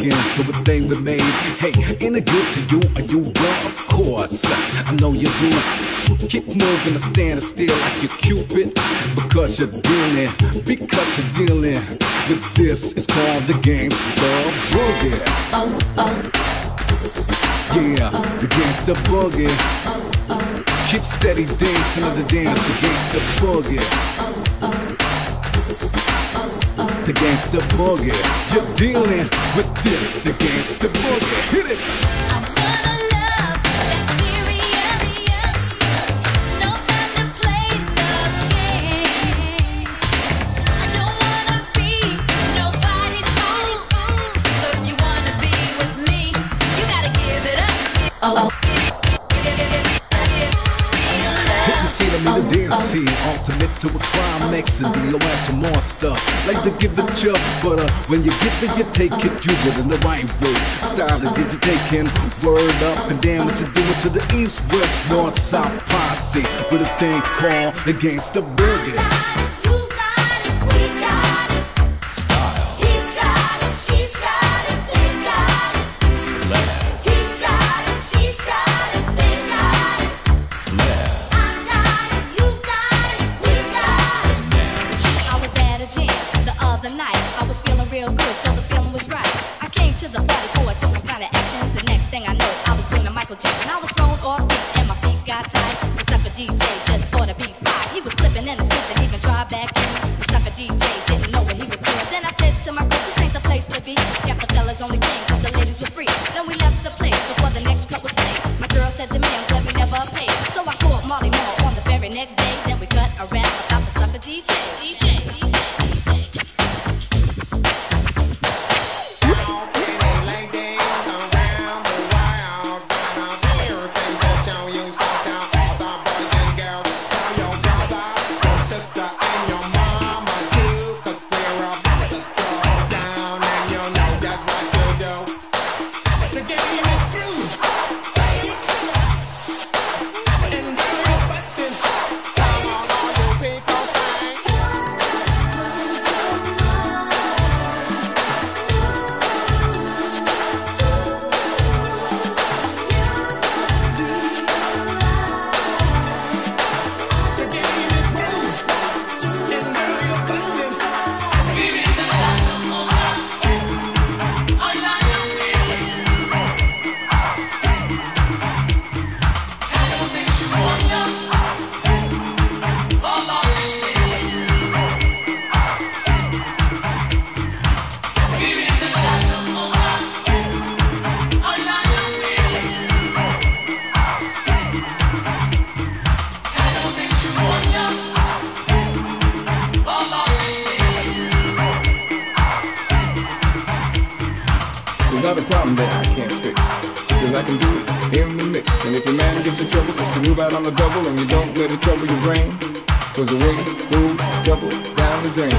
looking to what they we made. Hey, ain't it good to you? Are you well? Of course, I know you do. Keep moving, to stand still like you're Cupid. Because you're dealing, because you're dealing with this. It's called the gangsta boogie. Oh, oh, Yeah, the gangsta boogie. Keep steady dancing to the dance, the gangsta boogie. Against the gangsta boogie. You're dealing with this, against the gangsta boogie. Hit it. I wanna love that's serious. No time to play love games. I don't wanna be nobody's fool. So if you wanna be with me, you gotta give it up. Oh, Hit the scene, I'm in the oh. Scene. Ultimate to a climax and DOS for more stuff. Like to give it your but uh, when you give it, you take it, use it in the right way. Style it, did you taking word up and damn what you doing to the east, west, north, south posse with a thing called against the boogie. Only 'cause the ladies were free. Then we left the place before the next club was played. My girl said to me, not a problem that I can't fix. Cause I can do it in the mix. And if your man gives you trouble, just to move out on the double and you don't let it trouble your brain. Cause the way goes trouble down the drain.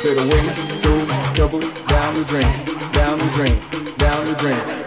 Say the way goes trouble down the drain, down the drain, down the drain.